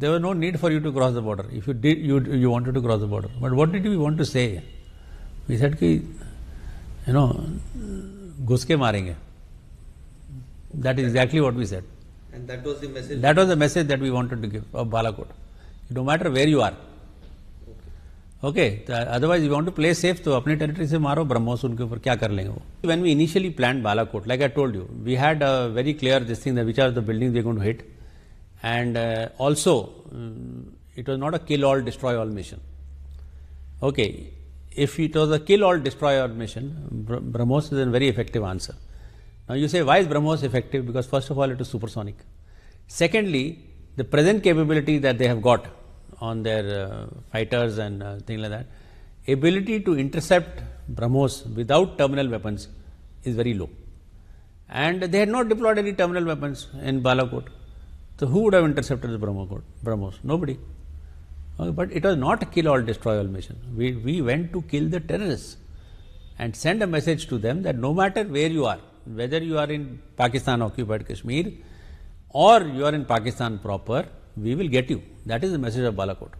there was no need for you to cross the border. If you did, you, you wanted to cross the border. But what did we want to say? We said कि, you know, घुस के मारेंगे. That is exactly what we said. And that was the message. That was the message that we wanted to give of Balakot. No matter where you are. Okay, तो otherwise you want to play safe तो अपने territory से मारो ब्रह्मोस उनके ऊपर क्या कर लेंगे वो When we initially planned Balakot, like I told you, we had a very clear this thing that which are the buildings we are going to hit, and uh, also um, it was not a kill all destroy all mission. Okay, if it was a kill all destroy all mission, Br- BrahMos is a very effective answer. Now you say why is BrahMos effective? Because first of all it is supersonic. Secondly, the present capability that they have got on their uh, fighters and uh, things like that, ability to intercept BrahMos without terminal weapons is very low. And they had not deployed any terminal weapons in Balakot. So who would have intercepted the BrahMos? BrahMos? Nobody. Okay, but it was not a kill all destroy all mission. We, we went to kill the terrorists and send a message to them that no matter where you are, whether you are in Pakistan occupied Kashmir or you are in Pakistan proper, we will get you. That is the message of Balakot.